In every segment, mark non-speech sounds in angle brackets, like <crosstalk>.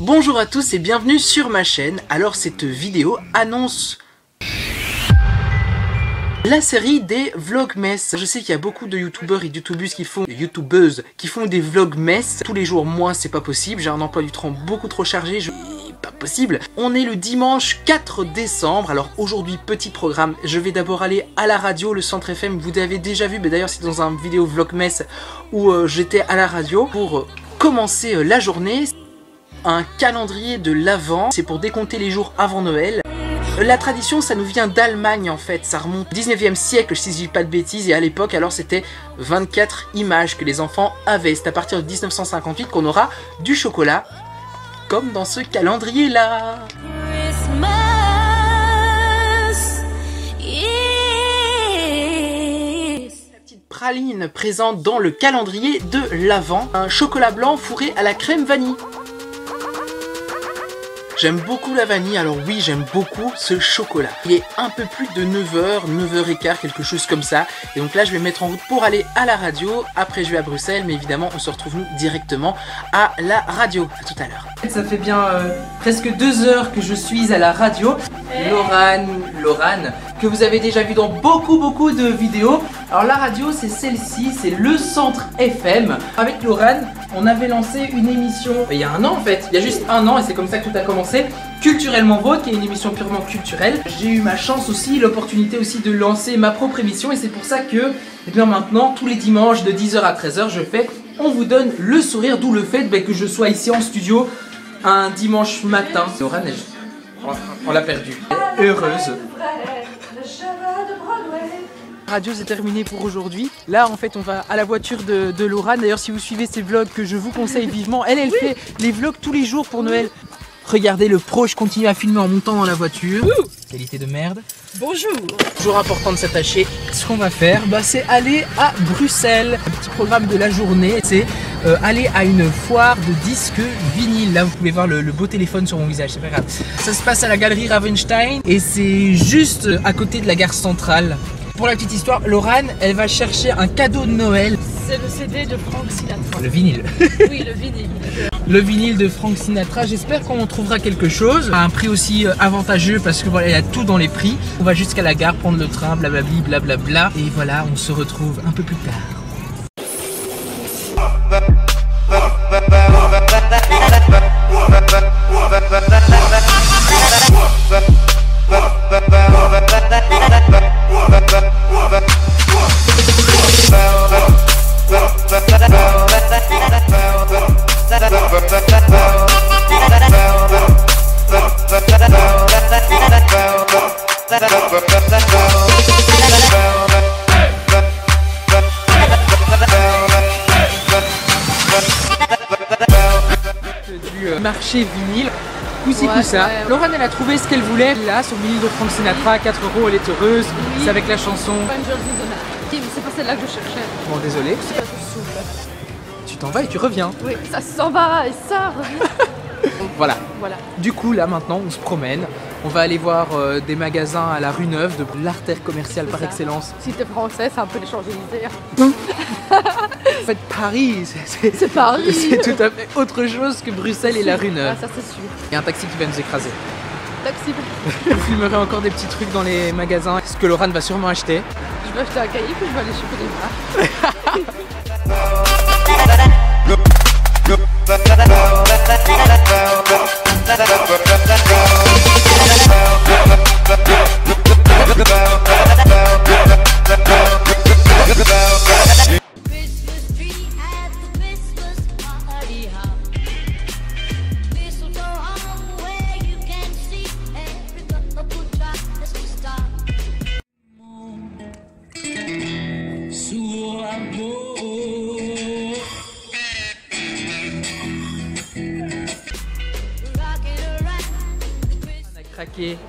Bonjour à tous et bienvenue sur ma chaîne. Alors cette vidéo annonce la série des vlogmess. Je sais qu'il y a beaucoup de youtubeurs et youtubeuses qui font youtubeuses qui font des vlogmess tous les jours. Moi, c'est pas possible. J'ai un emploi du temps beaucoup trop chargé. Je pas possible. On est le dimanche 4 décembre. Alors aujourd'hui, petit programme. Je vais d'abord aller à la radio, le centre FM. Vous avez déjà vu, mais d'ailleurs c'est dans un vidéo vlogmess où euh, j'étais à la radio pour commencer euh, la journée un calendrier de l'Avent, c'est pour décompter les jours avant Noël. La tradition, ça nous vient d'Allemagne en fait, ça remonte au 19e siècle si je dis pas de bêtises, et à l'époque alors c'était 24 images que les enfants avaient. C'est à partir de 1958 qu'on aura du chocolat, comme dans ce calendrier là. Praline présente dans le calendrier de l'Avent, un chocolat blanc fourré à la crème vanille. J'aime beaucoup la vanille, alors oui, j'aime beaucoup ce chocolat. Il est un peu plus de 9h, 9h15, quelque chose comme ça. Et donc là, je vais me mettre en route pour aller à la radio. Après, je vais à Bruxelles, mais évidemment, on se retrouve nous directement à la radio. A tout à l'heure. Ça fait bien euh, presque deux heures que je suis à la radio. Lorane, Lorane, que vous avez déjà vu dans beaucoup beaucoup de vidéos. Alors la radio, c'est celle-ci, c'est le Centre FM. Avec Lorane, on avait lancé une émission il y a un an en fait, il y a juste un an et c'est comme ça que tout a commencé. Culturellement Vôtre, qui est une émission purement culturelle. J'ai eu ma chance aussi, l'opportunité aussi de lancer ma propre émission et c'est pour ça que, eh bien maintenant, tous les dimanches de 10h à 13h, je fais On vous donne le sourire, d'où le fait ben, que je sois ici en studio un dimanche matin. Laura, on l'a perdu. Heureuse. Radio c'est terminé pour aujourd'hui. Là en fait on va à la voiture de, de Laura. D'ailleurs si vous suivez ses vlogs que je vous conseille vivement, elle elle fait les vlogs tous les jours pour Noël. Regardez le pro, je continue à filmer en montant dans la voiture. Qualité de merde. Bonjour Toujours important de s'attacher. Ce qu'on va faire, bah, c'est aller à Bruxelles. Le petit programme de la journée, c'est euh, aller à une foire de disques vinyle. Là, vous pouvez voir le, beau téléphone sur mon visage, c'est pas grave. Ça se passe à la galerie Ravenstein et c'est juste à côté de la gare centrale. Pour la petite histoire, Laurane, elle va chercher un cadeau de Noël. C'est le CD de Frank Sinatra. Le vinyle. <laughs> oui, le vinyle. Le vinyle de Frank Sinatra. J'espère qu'on trouvera quelque chose à un prix aussi euh, avantageux parce que voilà, il y a tout dans les prix. On va jusqu'à la gare prendre le train, blablabli, blablabla. Et voilà, on se retrouve un peu plus tard. Marché vinyle. Coussi ouais, ça. Laurent elle a trouvé ce qu'elle voulait. Là, son vinyle de Frank Sinatra, 4 euros, elle est heureuse. C'est avec la chanson. C'est pas celle-là que je cherchais. Bon, désolé. Tu t'en vas et tu reviens. Oui, ça s'en va et ça revient. <laughs> voilà. voilà. Du coup, là maintenant, on se promène. On va aller voir euh, des magasins à la rue Neuve, de l'artère commerciale par excellence. Si t'es français, c'est un peu les Champs-Élysées. <laughs> en fait, Paris, c'est Paris. <laughs> C'est tout à fait autre chose que Bruxelles et la rue Neuve. Ah, ça c'est sûr. Il y a un taxi qui va nous écraser. Taxi. <laughs> Je filmerai encore des petits trucs dans les magasins, ce que Laurent va sûrement acheter. Je vais acheter un cahier puis je vais aller choper des <laughs>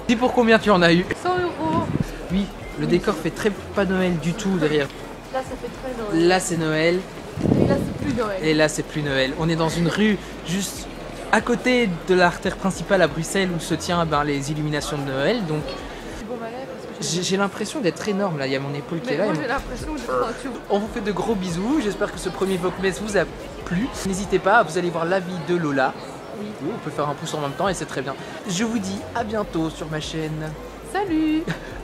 Dis pour combien tu en as eu 100 euros. Oui, le décor fait très pas Noël du tout derrière. Là, ça fait très Noël. Là, c'est Noël. Et là, c'est plus Noël. Et là, c'est plus Noël. On est dans une rue juste à côté de l'artère principale à Bruxelles où se tient ben, les illuminations de Noël. Donc, j'ai l'impression d'être énorme là, il y a mon épaule qui est là. Moi, j'ai l'impression de... On vous fait de gros bisous, j'espère que ce premier Vlogmas vous a plu. N'hésitez pas, vous allez voir la vie de Lola. Oui, on peut faire un pouce en même temps et c'est très bien. Je vous dis à bientôt sur ma chaîne. Salut <laughs>